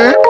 Mm-hmm.